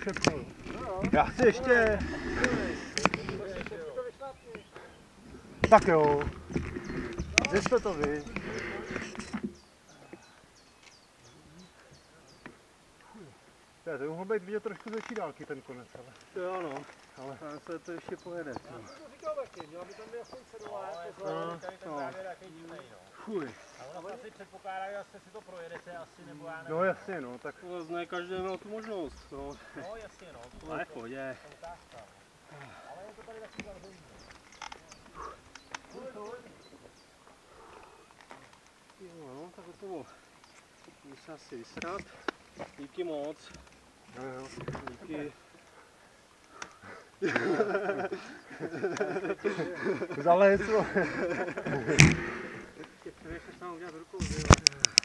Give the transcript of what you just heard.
všechno. Já chci ještě... Tak jo. Zjiste to vy. Já, to by mohl být vidět trošku z větší dálky ten konec, ale... To jo, no. Ale- Ale se to ještě pojede. No. Fuj. A ono asi předpokládá, že jste si to projedete asi, nebo já nevím. No jasně, no, tak To zase ne každý měl tu možnost. No. No jasně no, to Ale je v pohodě. Ale je to tady taky zavřený. Jo, no, tak to bylo. Můžu se asi vysrat. Díky moc. jo, jo. Díky. Zalez, 这三五件都是够的